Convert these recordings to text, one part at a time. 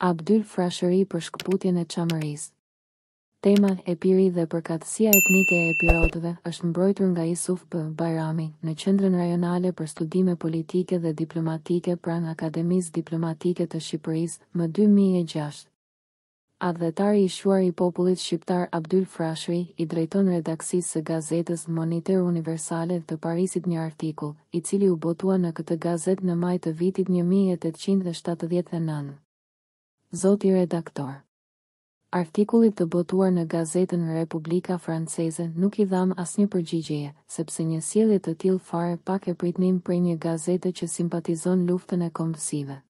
Abdyl Frashëri për shkëputjen e Çamërisë. Tema, Epiri dhe përkatësia etnike e epirotëve është mbrojtur nga Isuf P. Bajrami, në Qendrën Rajonale për Studime Politike dhe Diplomatike pranë Akademisë Diplomatike të Shqipërisë, më dy mijë e gjashtë. Atdhetari i shuar i popullit shqiptar Abdyl Frashëri i drejton redaksisë së gazetës Monitor Universale të Parisit një artikull, i cili u botua në këtë gazetë në maj të vitit një mijë e tetëqind e shtatëdhjetë e nëntë. Zoti redaktor. Artikullit të botuar në gazetën Republika Franceze nuk i dhamë asnjë përgjigjeje, sepse një sjellje të tillë fare pak e pritnim prej një gazete që simpatizon luftën e kombësive.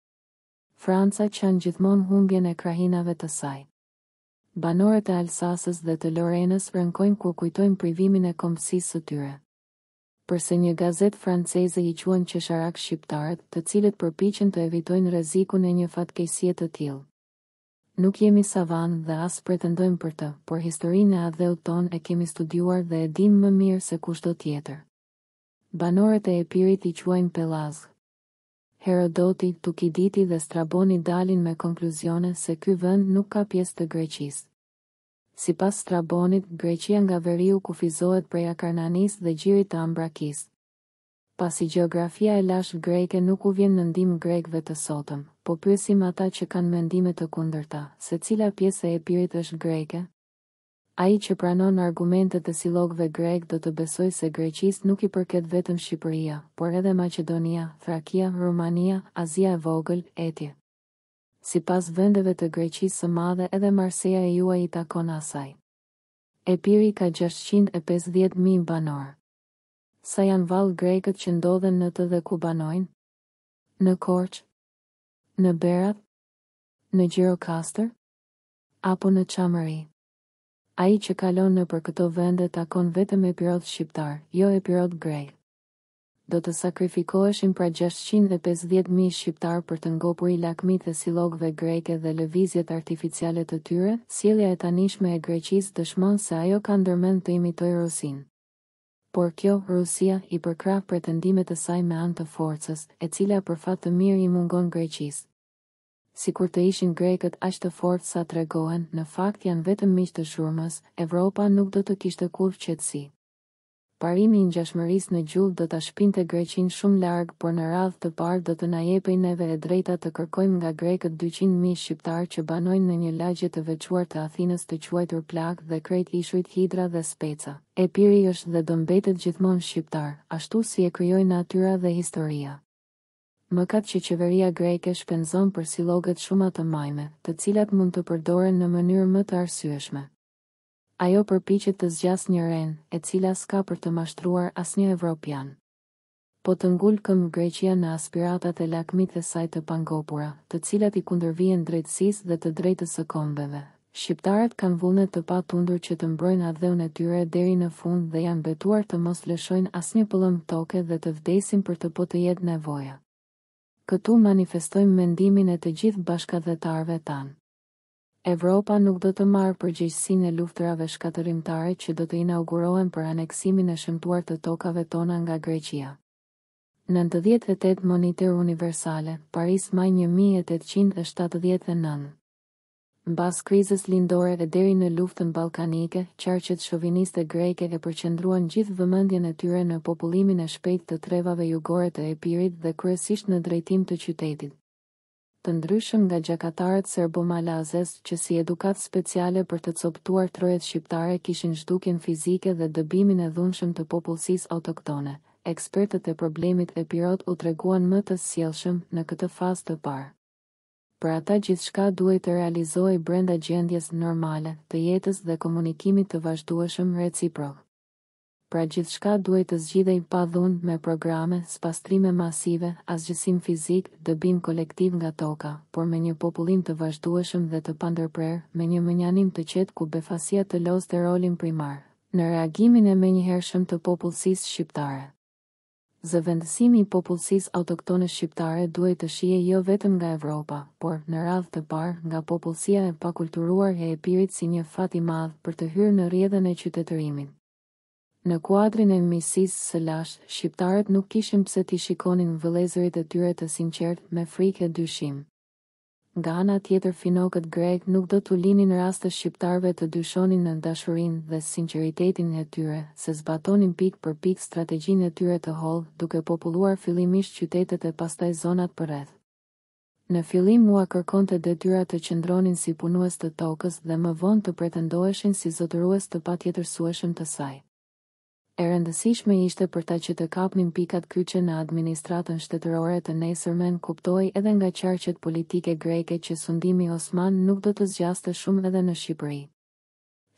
Franca qan gjithmonë humbjen e krahinave të saj. Banorët e Alsasës dhe të Lorenës rënkojnë kur kujtojnë privimin e kombësisë së tyre. përse një gazetë franceze i quan qesharakë shqiptarët, të cilët përpiqen të evitojnë rrezikun e një fatkeqësie të tillë. Nuk jemi savanë dhe as pretendojmë për të, por historinë e atdheut tonë e kemi studiuar dhe e dimë më mirë se kushdo tjetër. Banorët e Epirit i quajnë pellazgë. Herodoti, Tukiditi dhe Straboni dalin me konkluzione se ky vend nuk ka pjesë të Greqisë. Sipas Strabonit, Greqia nga veriu kufizohet prej Akarnanisë dhe gjirit të Ambrakisë. Pasi gjeografia e lashtë greke nuk u vjen në ndihmë grekëve të sotëm, po pyesim ata që kanë mendime të kundërta, se cila pjesë e Epirit është greke? Ai që pranon argumentet e sillogëve grekë do të besojë se Greqisë nuk i përket vetëm Shqipëria, por edhe Maqedonia, Thrakia, Rumania, Azia e Vogël, etj. Sipas vendeve të Greqisë së Madhe edhe Marseja e juaj i takon asaj. Epiri ka gjashtëqind e pesëdhjetë mijë banorë. Sa janë vallë grekët që ndodhen në të dhe ku banojnë? Në Korçë? Në Berat? Në Gjirokastër? Apo në Çamëri? Ai që kalon nëpër këto vende takon vetëm epirotë shqiptarë, jo epirotë grekë. Do të sakrifikoheshin pra gjashtëqind e pesëdhjetë mijë shqiptarë për të ngopur lakmitë e sillogëve greke dhe lëvizjet artificiale të tyre? Sjellja e tanishme e Greqisë dëshmon se ajo ka ndërmend të imitojë Rusinë. Por kjo, Rusia, i përkrah pretendimet e saj me anë të forcës, e cila për fat të mirë i mungon Greqisë. Sikur të ishin grekët aq të fortë sa tregohen, në fakt janë vetëm miq të zhurmës, Evropa nuk do të kishte kurrë qetësi. Parimi i ngjashmërisë në gjuhë do ta shpinte Greqinë shumë larg, por në radhë të parë do të na jepej neve e drejta të kërkojmë nga grekët dyqind mijë shqiptarë që banojnë në një lagje të veçuar të Athinës të quajtur Plakë dhe krejt ishujt Hidra dhe Speca. Epiri është dhe do mbetet gjithmonë shqiptar, ashtu si e krijoi natyra dhe historia. Mëkat që qeveria greke shpenzon për silogjet shuma të majme, të cilat mund të përdoren në mënyrë më të arsyeshme. Ajo përpiqet të zgjasë një rrenë, e cila s'ka për të mashtruar asnjë evropian. Po të ngulë këmbë Greqia në aspiratat e lakmitë e saj të pangopura, të cilat i kundërvihen drejtësisë dhe të drejtës së kombeve. Shqiptarët kanë vullnet të patundur që të mbrojnë atdheun e tyre deri në fund dhe janë betuar të mos lëshojnë asnjë pëllëmbë toke dhe të vdesin për të po të jetë nevoja. Këtu manifestojmë mendimin e të gjithë bashkatdhetarëve tanë. Evropa nuk do të marrë përgjegjësinë e luftërave shkatërrimtare që do të inaugurohen për aneksimin e shëmtuar të tokave tona nga Greqia. Nëntëdhjetë e tetë Moniteur Universel, Paris Maj një mijë e tetëqind e shtatëdhjetë e nëntë Mbas krizës lindore e deri në luftën ballkanike, qarqet shoviniste greke e përqendruan gjithë vëmendjen e tyre në popullimin e shpejtë të trevave jugore të Epirit dhe kryesisht në drejtim të qytetit. Të ndryshëm nga gjakatarët serbo-malazezë që si edukatë speciale për të copëtuar trojet shqiptare kishin zhdukjen fizike dhe dëbimin e dhunshëm të popullsisë autoktone, ekspertët e problemit epirot u treguan më të sjellshëm në këtë fazë të parë. Për ata gjithçka duhej të realizohej brenda gjendjes normale të jetës dhe komunikimit të vazhdueshëm reciprok. Pra gjithçka duhej të zgjidhej pa dhunë me programe, spastrime masive, asgjësim fizik, dëbim kolektiv nga toka, por me një popullim të vazhdueshëm dhe të pandërprerë, me një mënjanim të qetë ku befasia të lozte rolin primar në reagimin e menjëhershëm të popullsisë shqiptare. Zëvendësimi i popullsisë autoktone shqiptare duhej të shihej jo vetëm nga Evropa, por, në radhë të parë, nga popullsia e pakulturuar e Epirit si një fat i madh për të hyrë në rrjedhën e qytetërimit. Në kuadrin e miqësisë së lashtë, shqiptarët nuk kishin pse t'i shikonin vëllezërit e tyre të sinqertë me frikë e dyshim. Nga ana tjetër finokët grekë nuk do t'u linin raste shqiptarëve të dyshonin në dashurinë dhe sinqeritetin e tyre, se zbatonin pikë për pikë strategjinë e tyre të hollë, duke populluar fillimisht qytetet e pastaj zonat përreth. Në fillim ua kërkonte detyra të qëndronin si punues të tokës dhe më vonë të pretendoheshin si zotërues të patjetërsueshëm të saj. E rëndësishme ishte për ta që të kapnin pikat kyçe në administratën shtetërore të nesërmen, kuptohej edhe nga qarqet politike greke që sundimi osman nuk do të zgjaste shumë edhe në Shqipëri.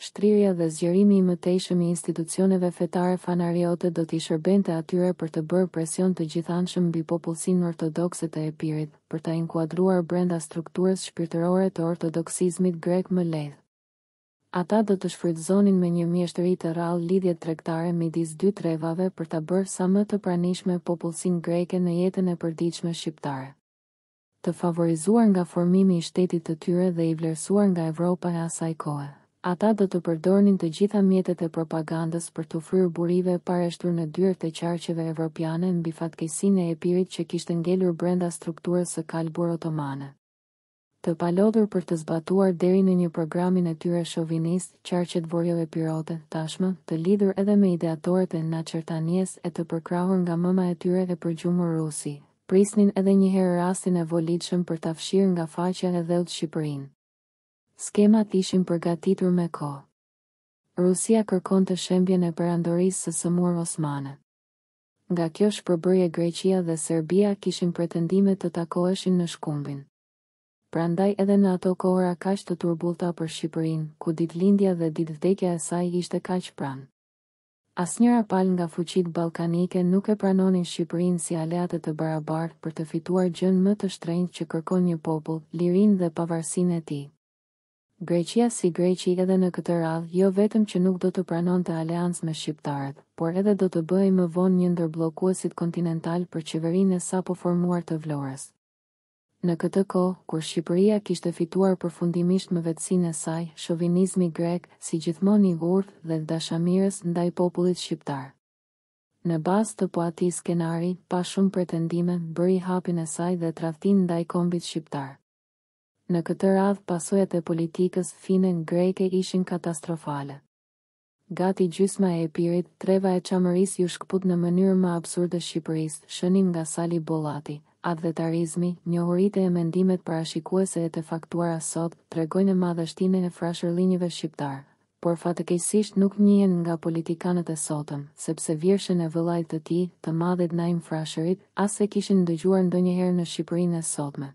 Shtrirja dhe zgjerimi i mëtejshëm i institucioneve fetare fanariote do t'i shërbente atyre për të bërë presion të gjithanshëm mbi popullsinë ortodokse të Epirit, për ta inkuadruar brenda strukturës shpirtërore të ortodoksizmit grek më lehtë. Ata do të shfrytëzonin me një mjeshtëri të rrallë lidhjet tregtare midis dy trevave për ta bërë sa më të pranishme popullsinë greke në jetën e përditshme shqiptare. Të favorizuar nga formimi i shtetit të tyre dhe i vlerësuar nga Evropa e asaj kohe, ata do të përdornin të gjitha mjetet e propagandës për t'u fryrë burive pareshtur në dyert e qarqeve evropiane mbi fatkeqësinë e Epirit që kishte ngelur brenda strukturës së kalbur otomane. Të palodhur për të zbatuar deri në një programin e tyre shovinist, qarqet vorioepirote, tashmë, të lidhur edhe me ideatorët e Naçertanijes e të përkrahur nga mëma e tyre e përgjumur Rusi, prisnin edhe njëherë rastin e volitshëm për ta fshirë nga faqja e dheut Shqipërinë. Skemat ishin përgatitur me kohë. Rusia kërkonte shembjen e Perandorisë së sëmurë osmane. Nga kjo shpërbërje Greqia dhe Serbia kishin pretendime të takoheshin në Shkumbin. Prandaj edhe në ato kohëra kaq të turbullta për Shqipërinë, ku ditëlindja dhe ditëvdekja e saj ishte kaq pranë. Asnjëra palë nga fuqitë ballkanike nuk e pranonin Shqipërinë si aleate të barabartë për të fituar gjënë më të shtrenjtë që kërkon një popull, lirinë dhe pavarësinë e tij. Greqia si Greqi edhe në këtë radhë jo vetëm që nuk do të pranonte aleancë me shqiptarët, por edhe do të bëhej më vonë një ndër bllokuesit kontinentalë për qeverinë e sapo formuar të Vlorës. Në këtë kohë, kur Shqipëria kishte fituar përfundimisht mëvetësinë e saj, shovinizmi grek, si gjithmonë i urtë dhe dashamirës ndaj popullit shqiptar. Në bazë të po atij skenari, pa shumë pretendime, bëri hapin e saj dhe tradhtinë ndaj kombit shqiptar. Në këtë radhë pasojat e politikës fine greke ishin katastrofale. Gati gjysma e Epirit, treva e Çamërisë iu shkëput në mënyrë më absurde Shqipërisë, shënim nga Sali Bollati. Atdhetarizmi, njohuritë e mendimet parashikuese e të faktuara sot, tregojnë madhështinë e frashërllinjëve shqiptarë, por fatëkeqësisht nuk njihen nga politikanët e sotëm, sepse vjershën e vëllait të tij, të madhit Naim Frashërit, as e kishin dëgjuar ndonjëherë në Shqipërinë e sotme.